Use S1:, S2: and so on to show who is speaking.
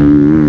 S1: Mm-hmm.